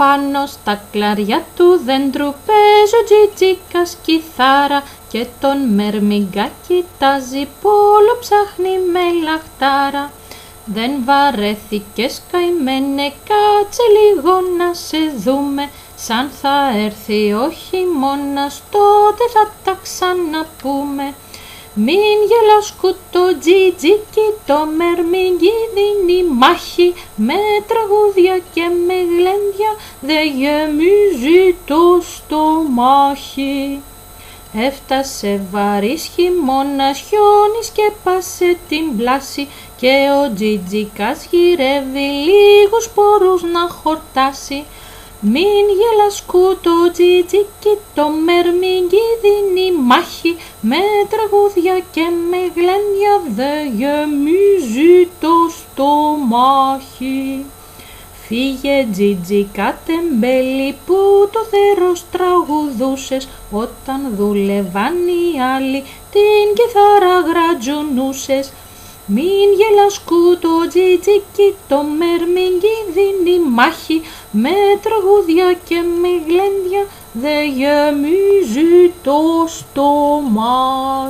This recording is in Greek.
πάνω στα κλαριά του δέντρου παίζει ο Τζιτζίκας κιθάρα και τον Μερμιγκά κοιτάζει πόλο ψάχνει με λαχτάρα. Δεν βαρέθηκες καημένε κάτσε λίγο να σε δούμε σαν θα έρθει ο χειμώνας τότε θα τα ξαναπούμε. Μην γελάς κουτό τζιτζίκι, το μερμήγκι δίνει μάχη με τραγούδια και με γλέντια δε γεμίζει το στομάχι. Έφτασε βαρύς χειμώνας, χιόνις και πάσε την πλάση και ο τζιτζικάς γυρεύει λίγους σπόρους να χορτάσει. Μην γελάς κουτό τζιτζίκι, το μερμήγκι δίνει μάχη με τραγούδια και με γλέντια δε γεμίζει το στομάχι. Φύγε τζιτζικά τεμπέλη που το θέρος τραγουδούσες όταν δούλευαν οι άλλοι την κιθάρα γρατζουνούσες. Μην γελάς κουτό τζιτζίκι, το μερμήγκι δίνει μάχη με τραγούδια και με γλέντια δε γεμίζει το στομάχι.